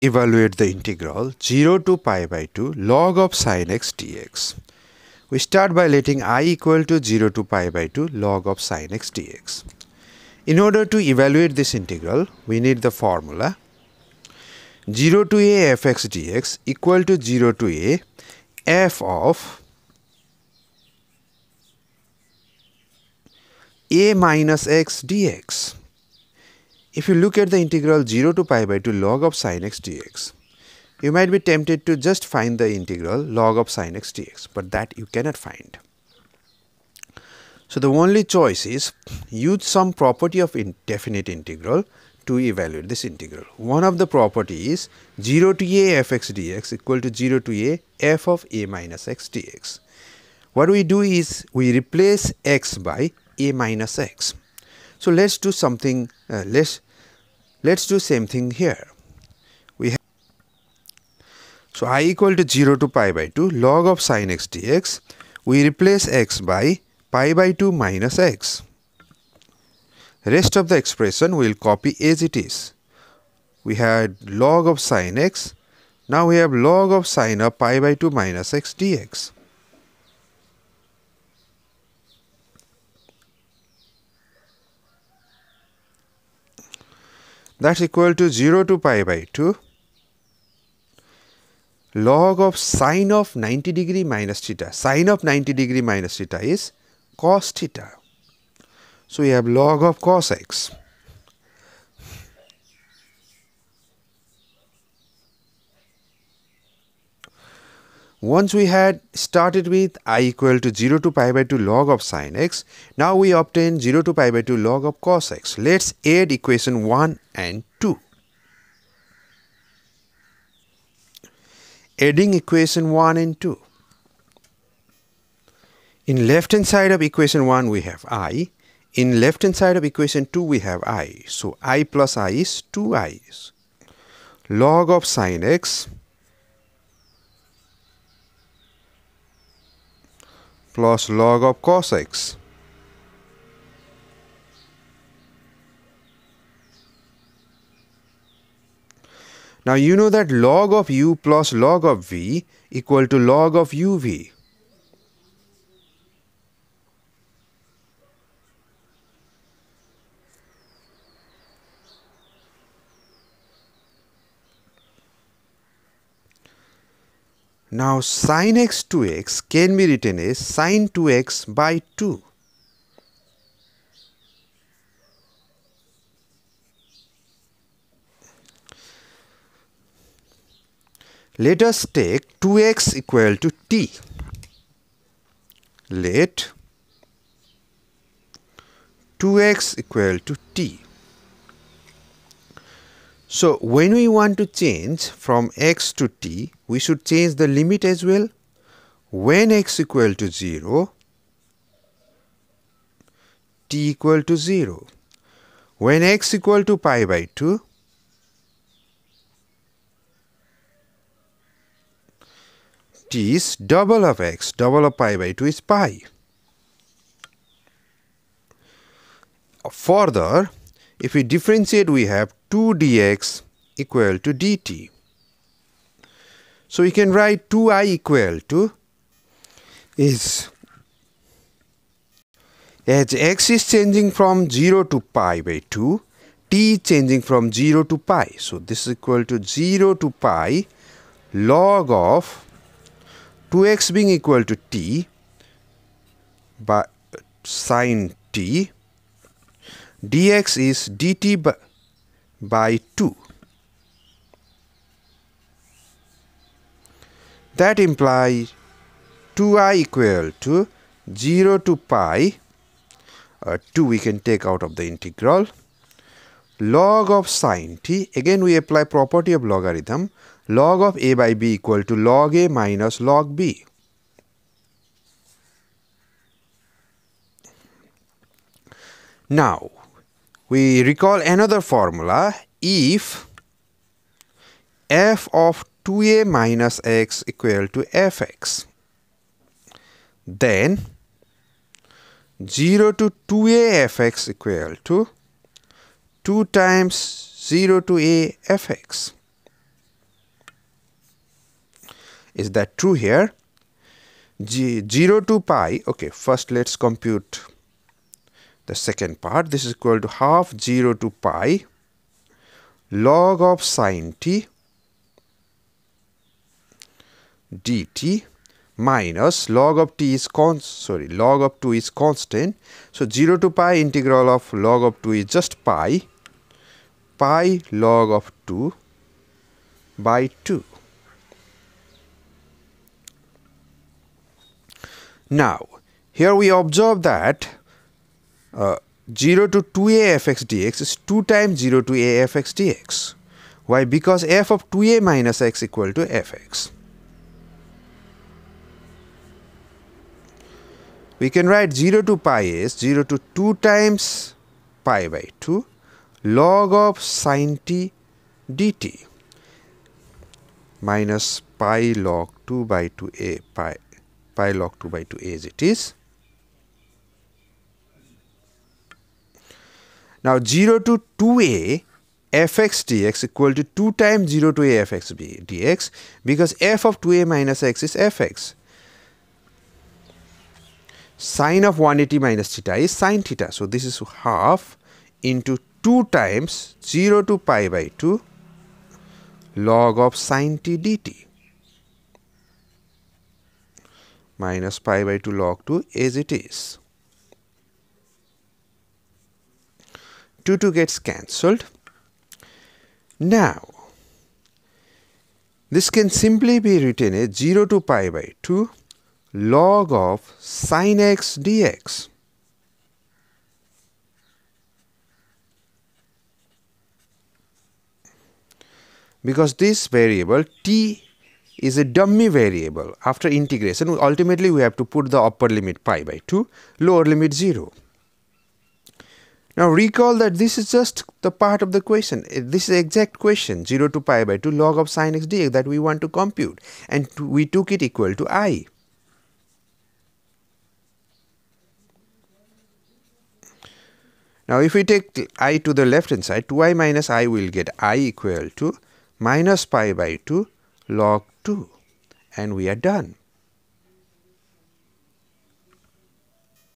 evaluate the integral 0 to pi by 2 log of sine x dx. We start by letting i equal to 0 to pi by 2 log of sine x dx. In order to evaluate this integral, we need the formula 0 to a fx dx equal to 0 to a f of a minus x dx. If you look at the integral 0 to pi by 2 log of sine x dx, you might be tempted to just find the integral log of sine x dx, but that you cannot find. So the only choice is use some property of indefinite integral to evaluate this integral. One of the property is 0 to a fx dx equal to 0 to a f of a minus x dx. What we do is we replace x by a minus x. So let's do something, uh, let's Let's do same thing here. We have so i equal to 0 to pi by 2 log of sine x dx. We replace x by pi by 2 minus x. Rest of the expression we will copy as it is. We had log of sine x. Now we have log of sine of pi by 2 minus x dx. That's equal to 0 to pi by 2 log of sine of 90 degree minus theta. Sine of 90 degree minus theta is cos theta. So we have log of cos x. Once we had started with i equal to 0 to pi by 2 log of sine x, now we obtain 0 to pi by 2 log of cos x. Let's add equation 1 and 2. Adding equation 1 and 2. In left hand side of equation 1 we have i. In left hand side of equation 2 we have i. So i plus i is 2i. Log of sine x plus log of cos x. Now you know that log of u plus log of v equal to log of uv. Now sin x 2x can be written as sin 2x by 2. Let us take 2x equal to t. Let 2x equal to t. So when we want to change from x to t, we should change the limit as well. When x equal to 0, t equal to 0. When x equal to pi by 2, t is double of x, double of pi by 2 is pi. Further, if we differentiate, we have 2 dx equal to dt. So we can write 2i equal to is as x is changing from 0 to pi by 2, t is changing from 0 to pi. So this is equal to 0 to pi log of 2x being equal to t by sine t dx is dt by, by 2. That implies 2i equal to 0 to pi, uh, 2 we can take out of the integral, log of sine t, again we apply property of logarithm, log of a by b equal to log a minus log b. Now, we recall another formula if f of 2a minus x equal to fx then 0 to 2a fx equal to 2 times 0 to a fx Is that true here? G 0 to pi, okay, first let's compute the second part. This is equal to half 0 to pi log of sine t dt minus log of t is const sorry log of 2 is constant so 0 to pi integral of log of 2 is just pi pi log of 2 by 2 now here we observe that uh, 0 to 2a fx dx is 2 times 0 to a fx dx why? Because f of 2a minus x equal to fx we can write 0 to pi is 0 to 2 times pi by 2 log of sine t dt minus pi log 2 by 2a pi pi log 2 by 2a as it is. Now 0 to 2a fx dx equal to 2 times 0 to a fx dx because f of 2a minus x is fx sine of 180 minus theta is sine theta. So, this is half into 2 times 0 to pi by 2 log of sine t dt minus pi by 2 log 2 as it is. 2 2 gets cancelled. Now, this can simply be written as 0 to pi by 2 log of sine x dx. Because this variable t is a dummy variable after integration ultimately we have to put the upper limit pi by 2 lower limit 0 now recall that this is just the part of the question. Eh, this is exact question 0 to pi by 2 log of sine x dx that we want to compute. And we took it equal to i. Now if we take i to the left hand side, 2i minus i will get i equal to minus pi by 2 log 2 and we are done.